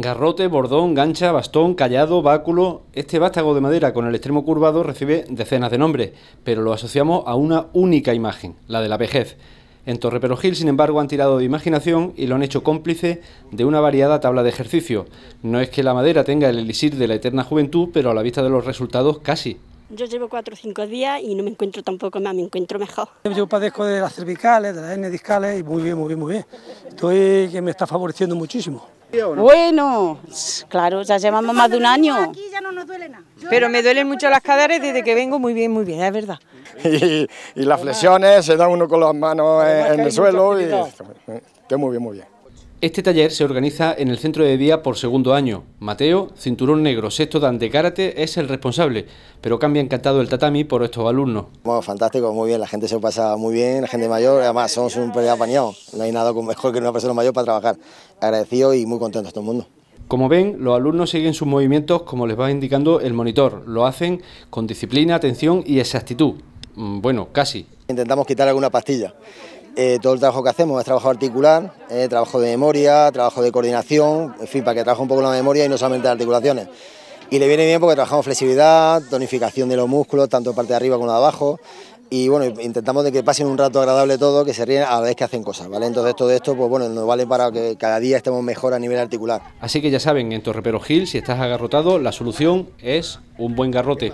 Garrote, bordón, gancha, bastón, callado, báculo... Este vástago de madera con el extremo curvado recibe decenas de nombres, pero lo asociamos a una única imagen, la de la vejez. En Torreperogil, sin embargo, han tirado de imaginación y lo han hecho cómplice de una variada tabla de ejercicio. No es que la madera tenga el elixir de la eterna juventud, pero a la vista de los resultados casi. Yo llevo cuatro o cinco días y no me encuentro tampoco más, me encuentro mejor. Yo padezco de las cervicales, de las hernias discales y muy bien, muy bien, muy bien. Estoy que me está favoreciendo muchísimo. Bueno, claro, ya llevamos más de un año. Aquí ya no nos duele nada. Pero me duelen mucho las caderas desde que vengo muy bien, muy bien, es verdad. Y, y las flexiones, se da uno con las manos en, en el suelo y estoy muy bien, muy bien. Este taller se organiza en el centro de día por segundo año. Mateo, cinturón negro, sexto dan de karate, es el responsable, pero cambia encantado el tatami por estos alumnos. Bueno, fantástico, muy bien, la gente se pasa muy bien, la gente mayor, además somos un periodo apañado, no hay nada mejor que una persona mayor para trabajar. Agradecido y muy contento a todo el mundo. Como ven, los alumnos siguen sus movimientos como les va indicando el monitor. Lo hacen con disciplina, atención y exactitud. Mm, bueno, casi. Intentamos quitar alguna pastilla. Eh, todo el trabajo que hacemos es trabajo articular, eh, trabajo de memoria, trabajo de coordinación, en fin, para que trabaje un poco la memoria y no solamente las articulaciones. Y le viene bien porque trabajamos flexibilidad, tonificación de los músculos, tanto parte de arriba como de abajo, y bueno, intentamos de que pasen un rato agradable todo, que se ríen a la vez que hacen cosas, ¿vale? Entonces todo esto, pues bueno, nos vale para que cada día estemos mejor a nivel articular. Así que ya saben, en Torrepero Gil, si estás agarrotado, la solución es un buen garrote.